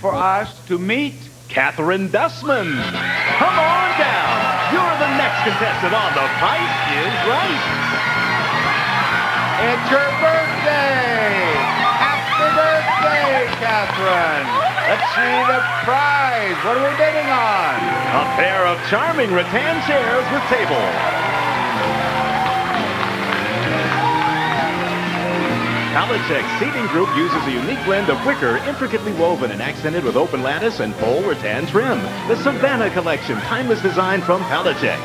for us to meet Catherine Dussman. Come on down. You're the next contestant on The Price is Right. It's your birthday! Happy birthday, Catherine! Let's see the prize. What are we bidding on? A pair of charming rattan chairs with table. Palecek Seating Group uses a unique blend of wicker, intricately woven and accented with open lattice and full rattan trim. The Savannah Collection, timeless design from Palecek.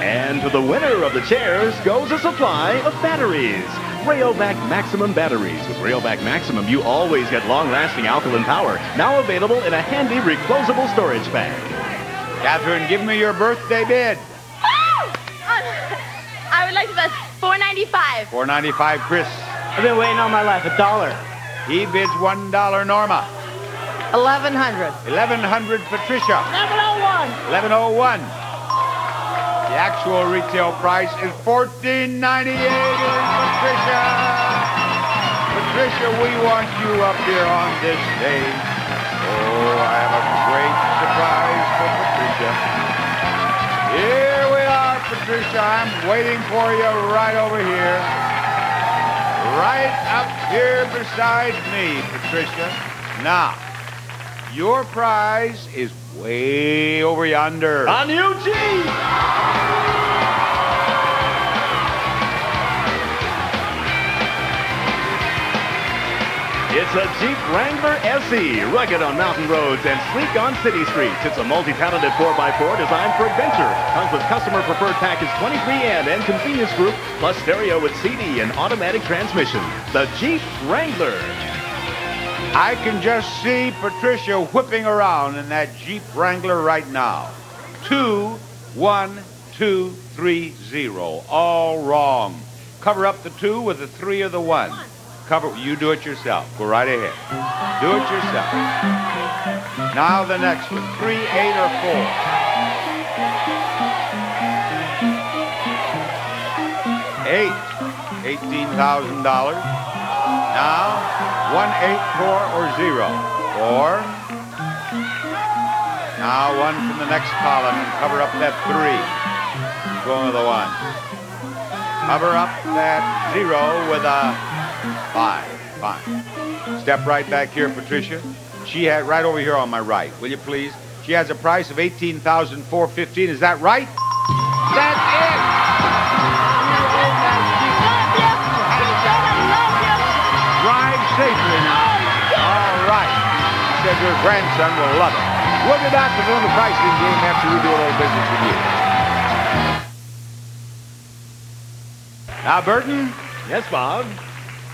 And to the winner of the chairs goes a supply of batteries. Rayovac Maximum batteries. With Rayovac Maximum, you always get long-lasting alkaline power. Now available in a handy reclosable storage bag. Catherine, give me your birthday bid. Oh! I would like to bet 495. 495, Chris. I've been waiting all my life. A dollar. He bids one dollar, Norma. 1100 1100, Patricia. 1101 1101. The actual retail price is 1498 Patricia. Patricia, we want you up here on this stage. Oh, I have a great surprise for Patricia. Here we are, Patricia. I'm waiting for you right over here. Right up here beside me, Patricia. Now, your prize is way over yonder. On Eugene! It's a Jeep Wrangler SE, rugged on mountain roads and sleek on city streets. It's a multi-talented 4x4 designed for adventure. Comes with customer preferred package 23N and convenience group, plus stereo with CD and automatic transmission. The Jeep Wrangler. I can just see Patricia whipping around in that Jeep Wrangler right now. Two, one, two, three, zero. All wrong. Cover up the two with the three or the one. Cover. You do it yourself. Go right ahead. Do it yourself. Now the next one. Three, eight, or four. Eight. Eighteen thousand dollars. Now, one, eight, four, or zero. Four. Now one from the next column and cover up that three. Going with the one. Cover up that zero with a five. Fine. Step right back here, Patricia. She had right over here on my right. Will you please? She has a price of eighteen thousand four fifteen. Is that right? That's it. Drive safely now. All right. She said your grandson will love it. We'll be back to doing the pricing game after we do a little business with you. Now, Burton, Yes, Bob.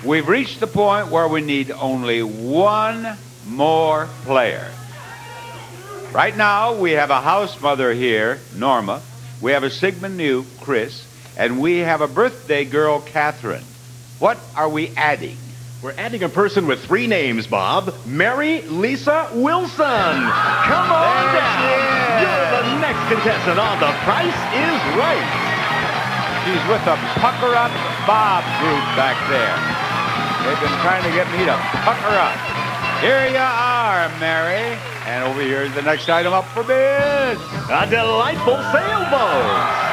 We've reached the point where we need only one more player. Right now, we have a house mother here, Norma. We have a Sigma Nu, Chris. And we have a birthday girl, Catherine. What are we adding? We're adding a person with three names, Bob. Mary Lisa Wilson. Come on There down. You're the next contestant on The Price is Right. She's with the Pucker Up Bob group back there. They've been trying to get me to pucker up. Here you are, Mary. And over here is the next item up for bid. A delightful sailboat.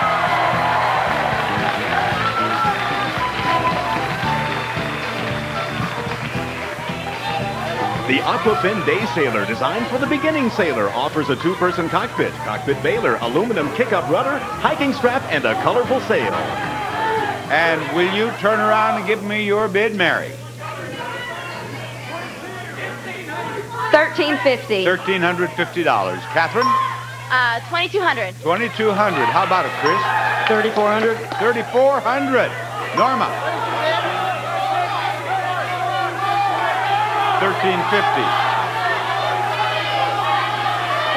The Aquafin Day Sailor, designed for the beginning sailor, offers a two-person cockpit, cockpit bailer, aluminum kick-up rudder, hiking strap, and a colorful sail. And will you turn around and give me your bid, Mary? 1350. $1,350. Catherine? Uh, 2200. 2200 How about it, Chris? 3400 3400 Norma? 1350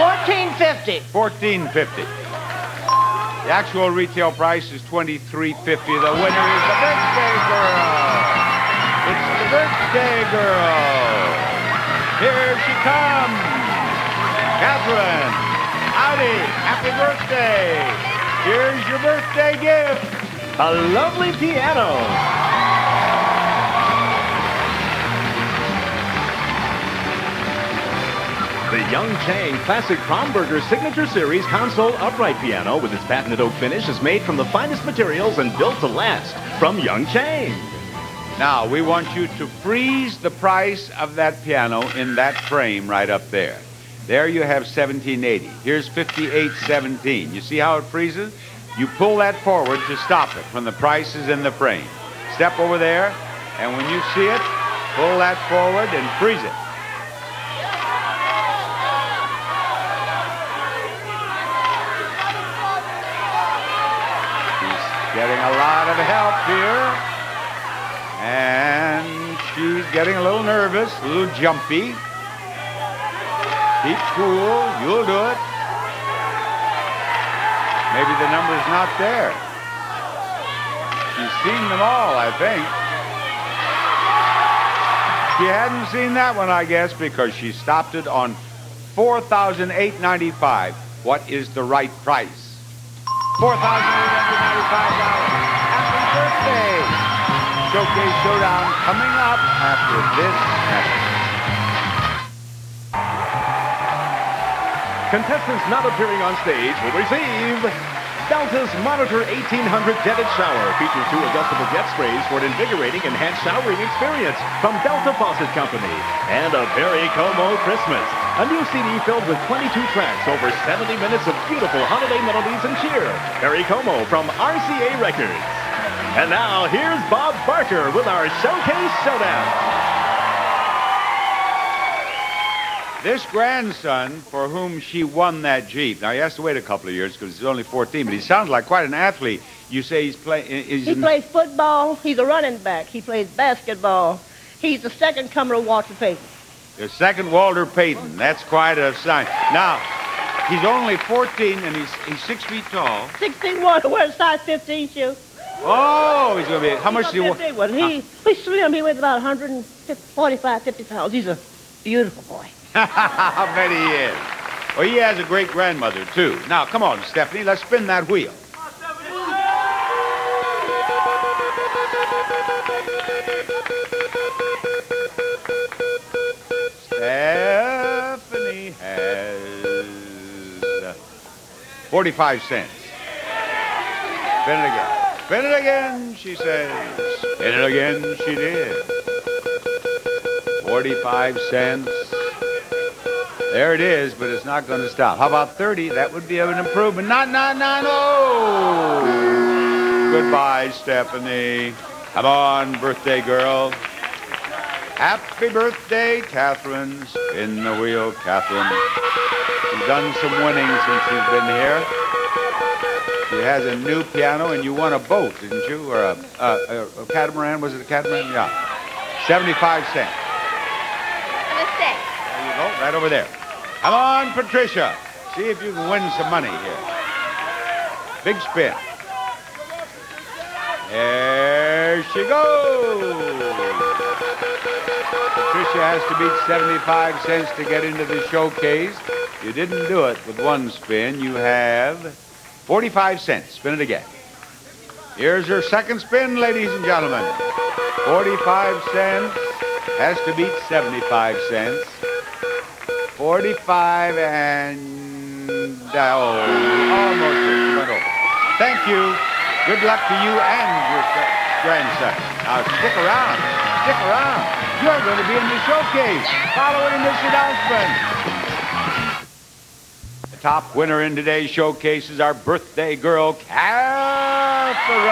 1450 1450 The actual retail price is 2350 The winner is the birthday girl. It's the birthday girl. Here she comes. Catherine. Howdy. Happy birthday. Here's your birthday gift. A lovely piano. The Young Chang Classic Bromberger Signature Series console upright piano with its patented oak finish is made from the finest materials and built to last from Young Chang. Now, we want you to freeze the price of that piano in that frame right up there. There you have 1780. Here's 5817. You see how it freezes? You pull that forward to stop it when the price is in the frame. Step over there, and when you see it, pull that forward and freeze it. She's getting a lot of help here. And she's getting a little nervous, a little jumpy. Keep cool. You'll do it. Maybe the number's not there. She's seen them all, I think. She hadn't seen that one, I guess, because she stopped it on $4,895. What is the right price? $4,895. Happy birthday! Showcase Showdown coming up after this. Contestants not appearing on stage will receive Delta's Monitor 1800 Jetted Shower features two adjustable jet sprays for an invigorating enhanced showering experience from Delta Faucet Company and a Perry Como Christmas, a new CD filled with 22 tracks over 70 minutes of beautiful holiday melodies and cheer. Perry Como from RCA Records. And now here's Bob Barker with our Showcase Showdown. This grandson for whom she won that Jeep, now he has to wait a couple of years because he's only 14, but he sounds like quite an athlete. You say he's playing. He plays football. He's a running back. He plays basketball. He's the second comer of Walter Payton. The second Walter Payton. That's quite a sign. Now, he's only 14 and he's he's six feet tall. Six feet one. Wears size 15 shoe. Oh, he's going to be. How much do you want? big one. He, he's slim. He weighs about 145, 50 pounds. He's a beautiful boy. I bet he is. Well, he has a great grandmother, too. Now, come on, Stephanie, let's spin that wheel. Stephanie has 45 cents. Spin it again. Spin it again, she says. Spin it again, she did. 45 cents. There it is, but it's not going to stop. How about 30? That would be an improvement. Not, not, not, no! Goodbye, Stephanie. Come on, birthday girl. Happy birthday, Catherine. Spin the wheel, Catherine. She's done some winning since she's been here. She has a new piano, and you won a boat, didn't you? Or a, a, a catamaran? Was it a catamaran? Yeah. 75 cents. A mistake. There you go, right over there. Come on, Patricia. See if you can win some money here. Big spin. There she goes. Patricia has to beat 75 cents to get into the showcase. You didn't do it with one spin. You have 45 cents. Spin it again. Here's your second spin, ladies and gentlemen. 45 cents has to beat 75 cents. 45 and uh, oh, almost went over. Thank you. Good luck to you and your grandson. Now stick around. Stick around. You're going to be in the showcase following this announcement. Top winner in today's showcase is our birthday girl, Catherine.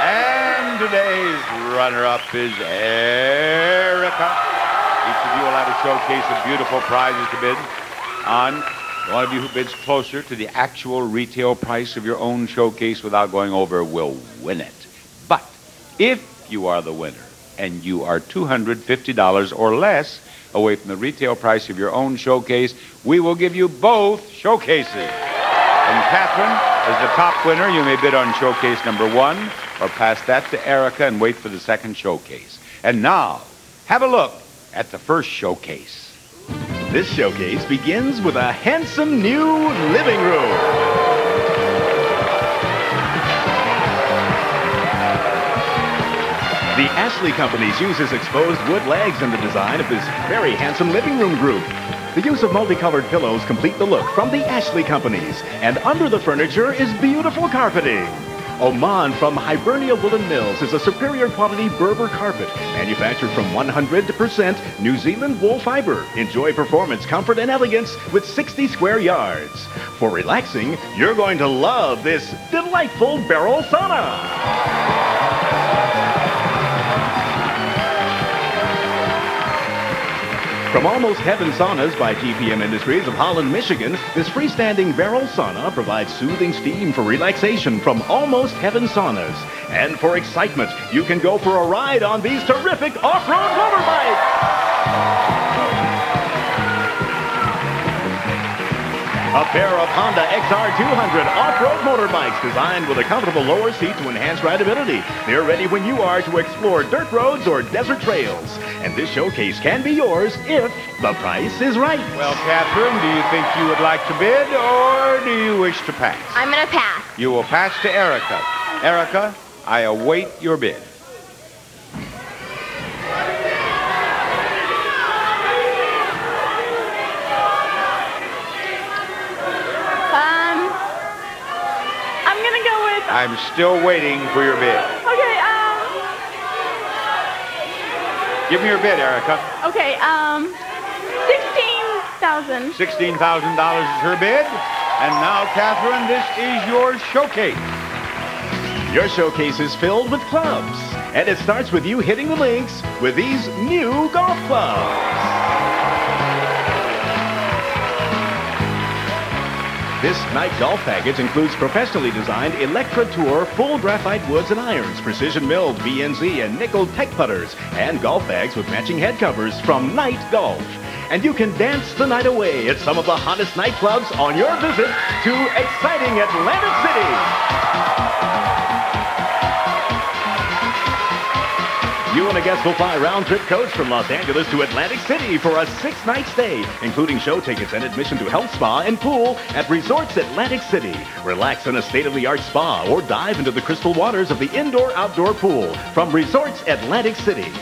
And today's runner-up is Erica. Each of you will have a showcase of beautiful prizes to bid on. One of you who bids closer to the actual retail price of your own showcase without going over will win it. But if you are the winner and you are $250 or less away from the retail price of your own showcase, we will give you both showcases. And Catherine is the top winner. You may bid on showcase number one or pass that to Erica and wait for the second showcase. And now, have a look at the first showcase. This showcase begins with a handsome new living room. The Ashley Companies uses exposed wood legs in the design of this very handsome living room group. The use of multicolored pillows complete the look from the Ashley Companies. And under the furniture is beautiful carpeting. Oman from Hibernia Woolen Mills is a superior quality Berber carpet manufactured from 100% New Zealand wool fiber. Enjoy performance, comfort, and elegance with 60 square yards. For relaxing, you're going to love this delightful Beryl sauna. From Almost Heaven Saunas by GPM Industries of Holland, Michigan, this freestanding Beryl sauna provides soothing steam for relaxation from Almost Heaven Saunas. And for excitement, you can go for a ride on these terrific off-road motorbikes. A pair of Honda XR200 off-road motorbikes designed with a comfortable lower seat to enhance rideability. They're ready when you are to explore dirt roads or desert trails. And this showcase can be yours if the price is right. Well, Catherine, do you think you would like to bid or do you wish to pass? I'm going to pass. You will pass to Erica. Erica, I await your bid. Um, I'm going to go with. I'm still waiting for your bid. Okay, um, Give me your bid, Erica. okay, um, 16,000. $16,000 is her bid. And now, Catherine, this is your showcase. Your showcase is filled with clubs. And it starts with you hitting the links with these new golf clubs. This Knight Golf package includes professionally designed Electra Tour full graphite woods and irons, precision milled BNZ and nickel tech putters, and golf bags with matching head covers from Knight Golf. And you can dance the night away at some of the hottest nightclubs on your visit to exciting Atlantic City. You and a guest will fly round-trip coach from Los Angeles to Atlantic City for a six-night stay, including show tickets and admission to health spa and pool at Resorts Atlantic City. Relax in a state-of-the-art spa or dive into the crystal waters of the indoor-outdoor pool from Resorts Atlantic City.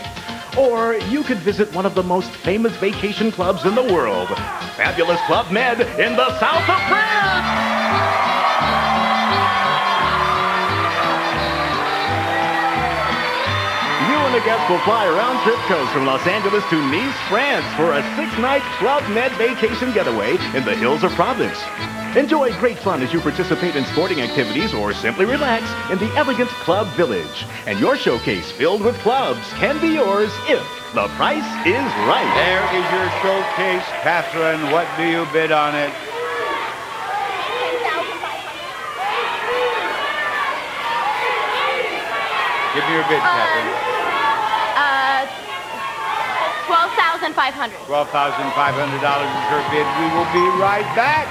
Or you could visit one of the most famous vacation clubs in the world, Fabulous Club Med in the south of France. You and a guest will fly a round-trip coast from Los Angeles to Nice, France for a six-night Club Med vacation getaway in the hills of Provence. Enjoy great fun as you participate in sporting activities or simply relax in the elegant Club Village. And your showcase filled with clubs can be yours if the price is right. There is your showcase, Catherine. What do you bid on it? Give me your bid, Catherine. Uh, 12,500. $12,500 is her bid. We will be right back.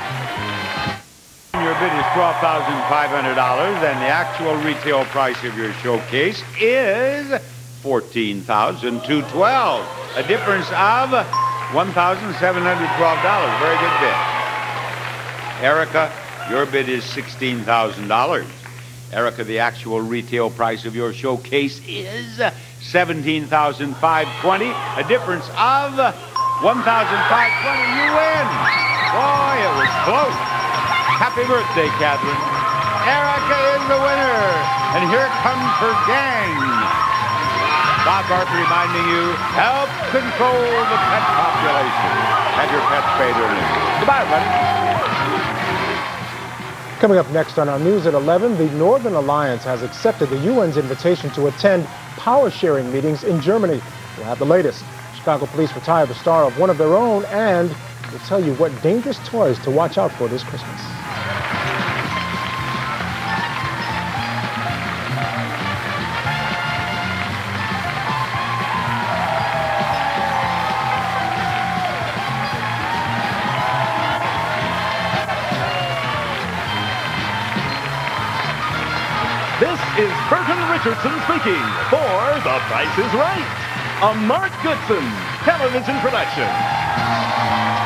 Your bid is $12,500, and the actual retail price of your showcase is $14,212. A difference of $1,712. Very good bid. Erica, your bid is $16,000. Erica, the actual retail price of your showcase is $17,520. A difference of $1,520. You win. Boy, it was close. Happy birthday, Catherine. Erica is the winner. And here comes her gang. Bob Barker reminding you, help control the pet population. Have your pets spayed or. Goodbye, buddy. Coming up next on our news at 11, the Northern Alliance has accepted the UN's invitation to attend power sharing meetings in Germany. We'll have the latest. Chicago police retire the star of one of their own and we'll tell you what dangerous toys to watch out for this Christmas. Is Burton Richardson speaking for The Price is Right, a Mark Goodson television production.